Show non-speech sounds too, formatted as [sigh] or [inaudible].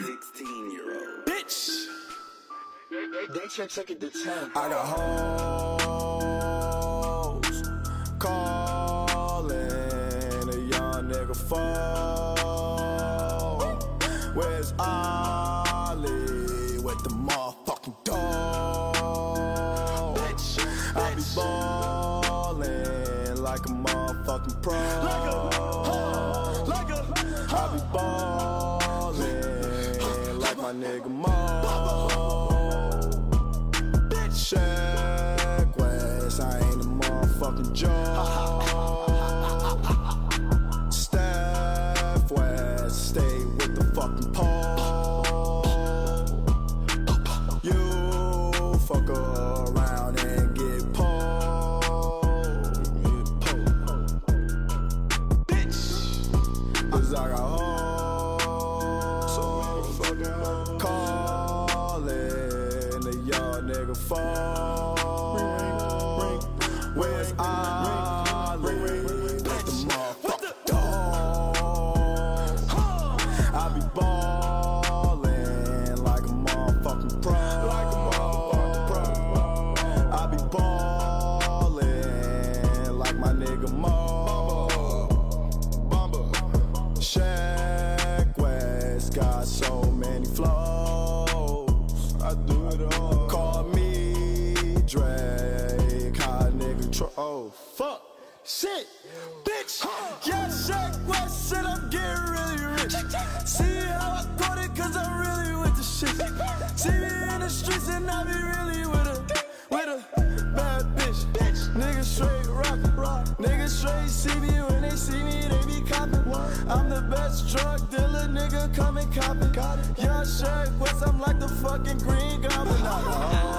16 year old. Bitch! They check check it to 10. I got hoes calling a young nigga phone. Where's Ollie with the motherfucking dog? I be ballin' like a motherfucking pro. Like a, like I be ballin' like my nigga Mo. Sheck Wes, I ain't a motherfucking joke. Calling a young nigga phone. Where's Ollie? With the motherfucking dog. I be ballin' do it all. Call me Drake, hot nigga tro- Oh fuck, shit, bitch. Yeah, Sheck Wes said I'm getting really rich. See how I got it, cause I'm really with the shit. See me in the streets and I be really with a, with a bad bitch. Niggas straight rock, rock. Niggas straight see me when they see me. I'm the best drug dealer, nigga, come and cop it. Young Sheck Wes, I'm like the fucking green goblin. Got [laughs]